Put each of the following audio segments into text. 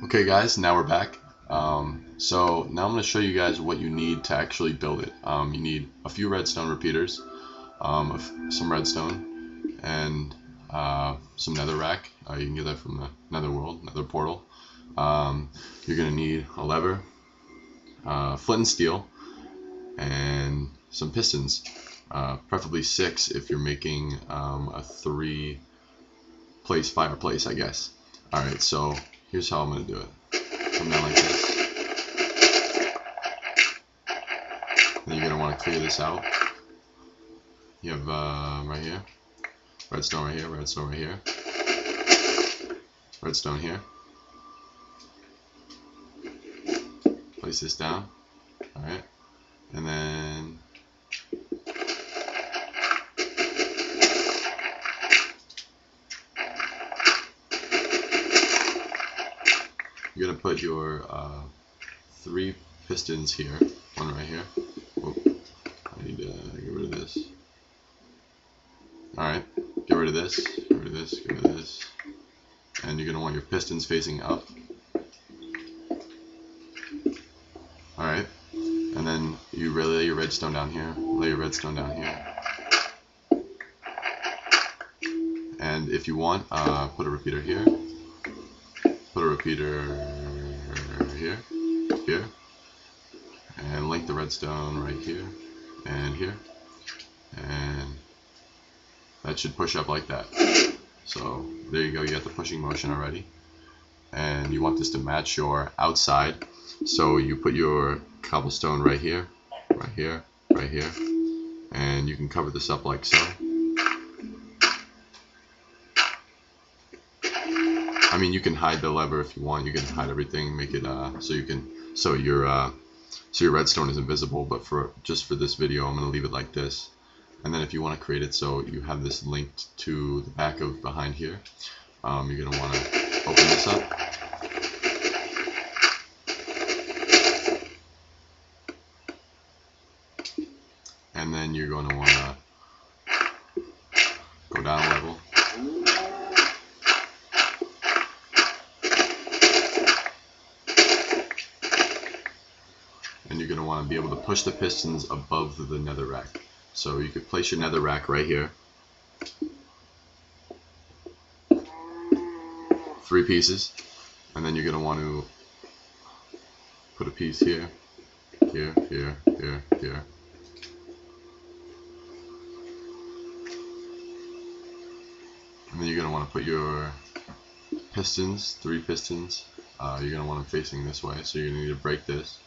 Okay guys, now we're back. Um, so now I'm going to show you guys what you need to actually build it. Um, you need a few redstone repeaters, um, some redstone, and uh, some netherrack. Uh, you can get that from the nether world, nether portal. Um, you're going to need a lever, uh, flint and steel, and some pistons. Uh, preferably six if you're making um, a three place fireplace, I guess. Alright, so here's how I'm going to do it. Down like this. Then you're going to want to clear this out. You have uh, right here, redstone right here, redstone right here, redstone here. Place this down. Alright. And then you're gonna put your uh, three pistons here, one right here. I need to get rid of this. Alright, get rid of this, get rid of this, get rid of this. And you're gonna want your pistons facing up. Alright, and then you lay your redstone down here, lay your redstone down here. And if you want, uh, put a repeater here, repeater here, here, and link the redstone right here, and here, and that should push up like that. So there you go, you got the pushing motion already. And you want this to match your outside, so you put your cobblestone right here, right here, right here, and you can cover this up like so. Mean, you can hide the lever if you want. You can hide everything, make it uh, so you can so your uh, so your redstone is invisible. But for just for this video, I'm gonna leave it like this. And then if you want to create it so you have this linked to the back of behind here, um, you're gonna want to open this up. And then you're going to want to go down a level. And you're going to want to be able to push the pistons above the netherrack. So you could place your netherrack right here. Three pieces. And then you're going to want to put a piece here, here, here, here, here. And then you're going to want to put your pistons, three pistons. Uh, you're going to want them facing this way, so you're going to need to break this.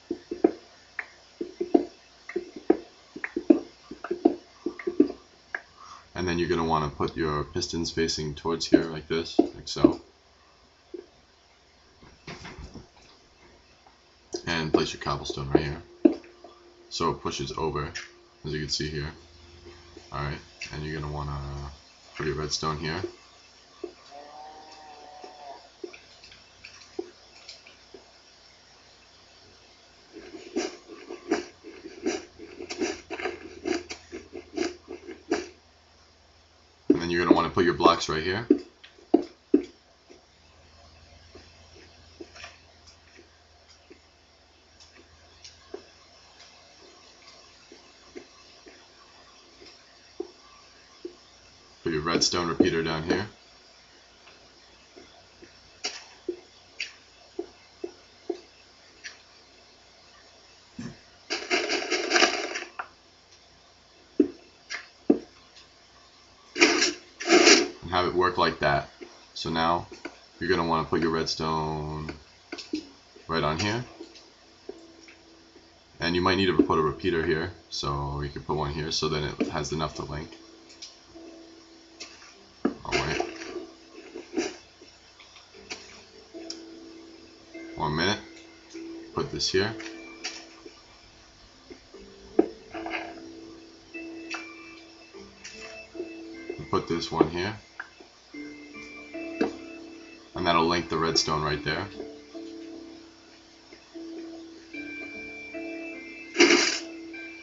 And then you're going to want to put your pistons facing towards here like this, like so. And place your cobblestone right here. So it pushes over, as you can see here. Alright, and you're going to want to put your redstone here. And then you're going to want to put your blocks right here. Put your redstone repeater down here. and have it work like that. So now you're going to want to put your redstone right on here. And you might need to put a repeater here, so you can put one here so then it has enough to link. Wait. One minute. Put this here. Put this one here. That'll link the redstone right there.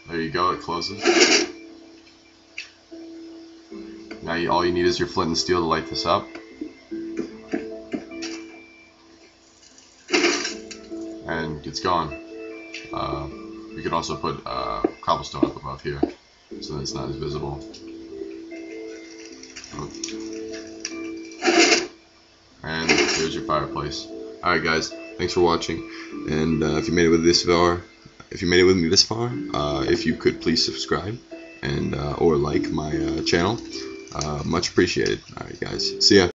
There you go, it closes. Now you, all you need is your flint and steel to light this up. and it's gone. Uh, we could also put uh, cobblestone up above here so that it's not as visible. And there's your fireplace. Alright guys, thanks for watching. And uh, if you made it with this far, if you made it with me this far, uh, if you could please subscribe and uh, or like my uh, channel, uh, much appreciated. Alright guys, see ya.